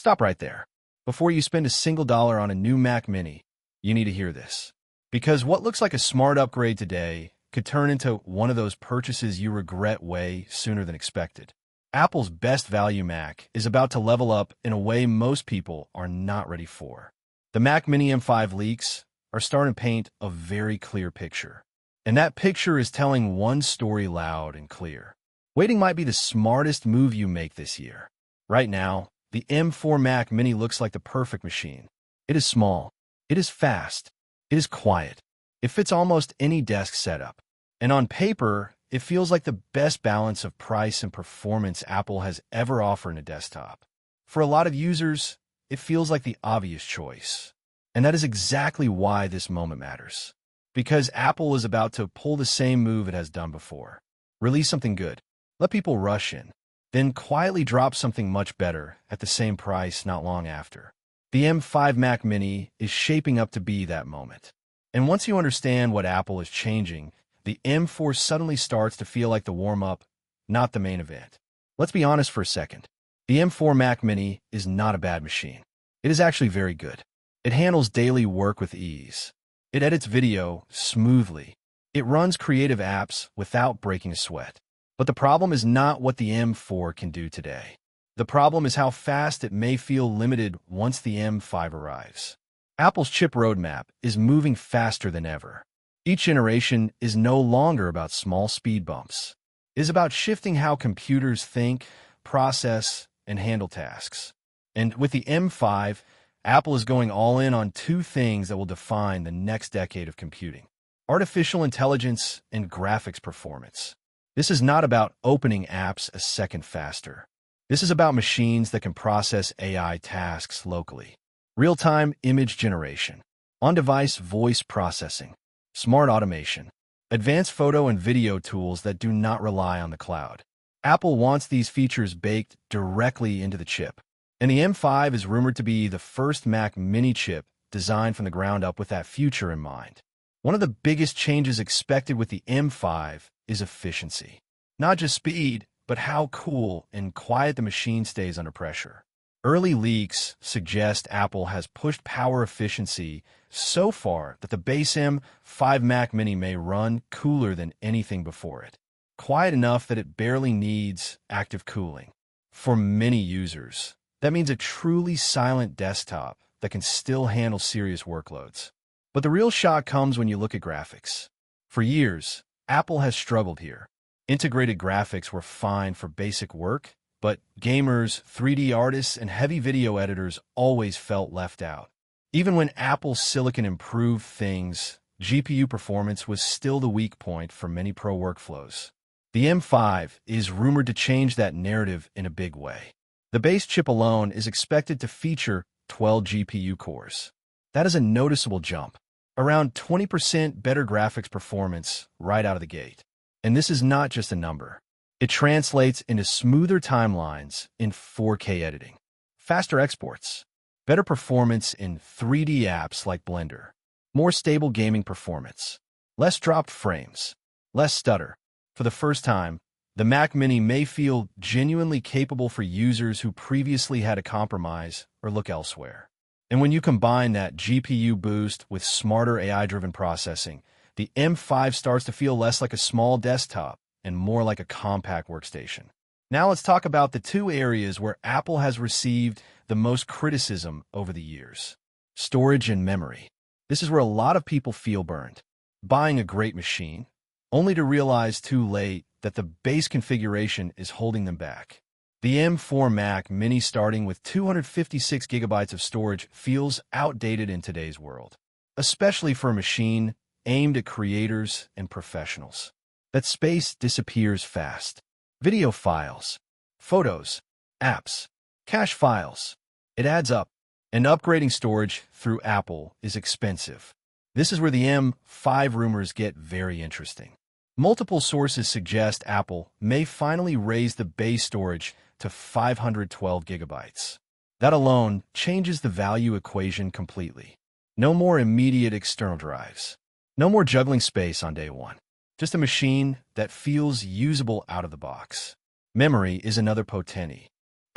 Stop right there. Before you spend a single dollar on a new Mac Mini, you need to hear this. Because what looks like a smart upgrade today could turn into one of those purchases you regret way sooner than expected. Apple's best value Mac is about to level up in a way most people are not ready for. The Mac Mini M5 leaks are starting to paint a very clear picture. And that picture is telling one story loud and clear. Waiting might be the smartest move you make this year. Right now, the M4 Mac Mini looks like the perfect machine. It is small. It is fast. It is quiet. It fits almost any desk setup. And on paper, it feels like the best balance of price and performance Apple has ever offered in a desktop. For a lot of users, it feels like the obvious choice. And that is exactly why this moment matters. Because Apple is about to pull the same move it has done before. Release something good. Let people rush in then quietly drop something much better at the same price not long after. The M5 Mac Mini is shaping up to be that moment. And once you understand what Apple is changing, the M4 suddenly starts to feel like the warm-up, not the main event. Let's be honest for a second. The M4 Mac Mini is not a bad machine. It is actually very good. It handles daily work with ease. It edits video smoothly. It runs creative apps without breaking a sweat. But the problem is not what the M4 can do today. The problem is how fast it may feel limited once the M5 arrives. Apple's chip roadmap is moving faster than ever. Each generation is no longer about small speed bumps. It is about shifting how computers think, process, and handle tasks. And with the M5, Apple is going all in on two things that will define the next decade of computing. Artificial intelligence and graphics performance. This is not about opening apps a second faster. This is about machines that can process AI tasks locally. Real-time image generation, on-device voice processing, smart automation, advanced photo and video tools that do not rely on the cloud. Apple wants these features baked directly into the chip. And the M5 is rumored to be the first Mac mini chip designed from the ground up with that future in mind. One of the biggest changes expected with the M5 is efficiency. Not just speed, but how cool and quiet the machine stays under pressure. Early leaks suggest Apple has pushed power efficiency so far that the base M5 Mac Mini may run cooler than anything before it. Quiet enough that it barely needs active cooling. For many users, that means a truly silent desktop that can still handle serious workloads. But the real shock comes when you look at graphics. For years, Apple has struggled here. Integrated graphics were fine for basic work, but gamers, 3D artists, and heavy video editors always felt left out. Even when Apple's silicon improved things, GPU performance was still the weak point for many pro workflows. The M5 is rumored to change that narrative in a big way. The base chip alone is expected to feature 12 GPU cores. That is a noticeable jump around 20% better graphics performance right out of the gate. And this is not just a number. It translates into smoother timelines in 4K editing, faster exports, better performance in 3D apps like Blender, more stable gaming performance, less dropped frames, less stutter. For the first time, the Mac Mini may feel genuinely capable for users who previously had to compromise or look elsewhere. And when you combine that GPU boost with smarter AI-driven processing, the M5 starts to feel less like a small desktop and more like a compact workstation. Now let's talk about the two areas where Apple has received the most criticism over the years. Storage and memory. This is where a lot of people feel burned. Buying a great machine, only to realize too late that the base configuration is holding them back. The M4 Mac Mini starting with 256 gigabytes of storage feels outdated in today's world, especially for a machine aimed at creators and professionals. That space disappears fast. Video files, photos, apps, cache files. It adds up, and upgrading storage through Apple is expensive. This is where the M5 rumors get very interesting. Multiple sources suggest Apple may finally raise the base storage to 512 gigabytes. That alone changes the value equation completely. No more immediate external drives. No more juggling space on day one. Just a machine that feels usable out of the box. Memory is another potency.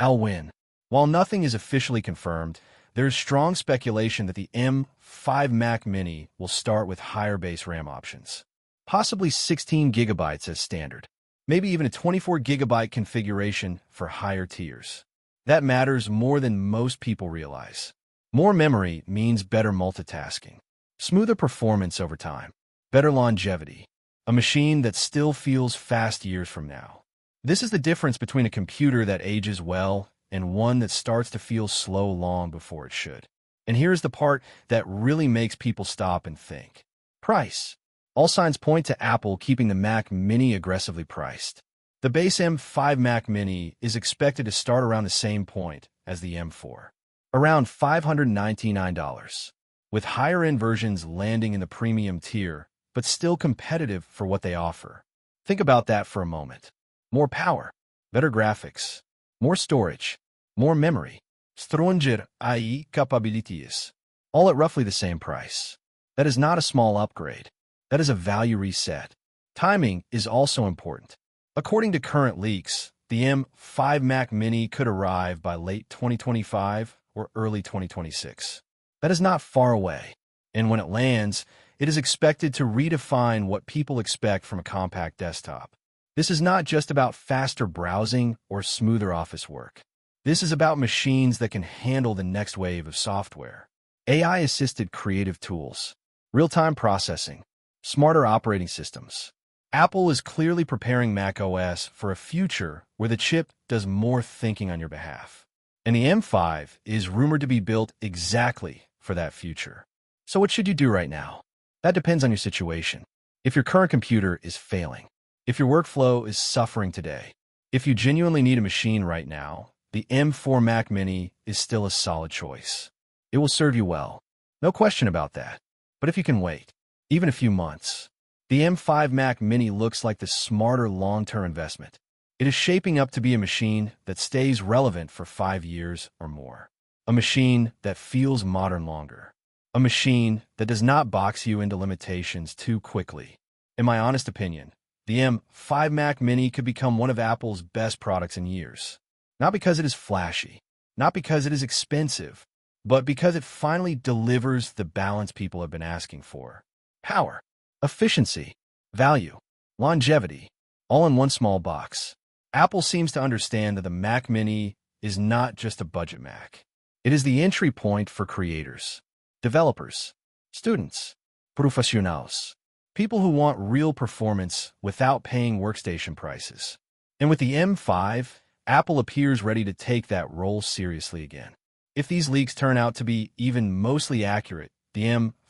I'll win. While nothing is officially confirmed, there is strong speculation that the M5 Mac Mini will start with higher base RAM options, possibly 16 gigabytes as standard, maybe even a 24 gigabyte configuration for higher tiers. That matters more than most people realize. More memory means better multitasking, smoother performance over time, better longevity, a machine that still feels fast years from now. This is the difference between a computer that ages well and one that starts to feel slow long before it should. And here's the part that really makes people stop and think. Price. All signs point to Apple keeping the Mac Mini aggressively priced. The base M5 Mac Mini is expected to start around the same point as the M4, around $599, with higher-end versions landing in the premium tier, but still competitive for what they offer. Think about that for a moment. More power, better graphics, more storage, more memory, stronger AI capabilities, all at roughly the same price. That is not a small upgrade. That is a value reset. Timing is also important. According to current leaks, the M5 Mac Mini could arrive by late 2025 or early 2026. That is not far away. And when it lands, it is expected to redefine what people expect from a compact desktop. This is not just about faster browsing or smoother office work. This is about machines that can handle the next wave of software. AI-assisted creative tools, real-time processing, smarter operating systems. Apple is clearly preparing macOS for a future where the chip does more thinking on your behalf. And the M5 is rumored to be built exactly for that future. So what should you do right now? That depends on your situation. If your current computer is failing, if your workflow is suffering today, if you genuinely need a machine right now, the M4 Mac Mini is still a solid choice. It will serve you well. No question about that. But if you can wait, even a few months, the M5 Mac Mini looks like the smarter long-term investment. It is shaping up to be a machine that stays relevant for five years or more. A machine that feels modern longer. A machine that does not box you into limitations too quickly. In my honest opinion, the M5 Mac Mini could become one of Apple's best products in years. Not because it is flashy, not because it is expensive, but because it finally delivers the balance people have been asking for. Power, efficiency, value, longevity, all in one small box. Apple seems to understand that the Mac Mini is not just a budget Mac. It is the entry point for creators, developers, students, professionals, people who want real performance without paying workstation prices. And with the M5, Apple appears ready to take that role seriously again. If these leaks turn out to be even mostly accurate, the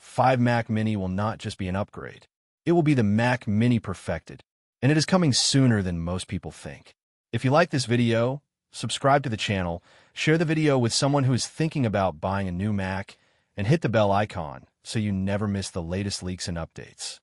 M5 Mac Mini will not just be an upgrade. It will be the Mac Mini perfected, and it is coming sooner than most people think. If you like this video, subscribe to the channel, share the video with someone who is thinking about buying a new Mac, and hit the bell icon so you never miss the latest leaks and updates.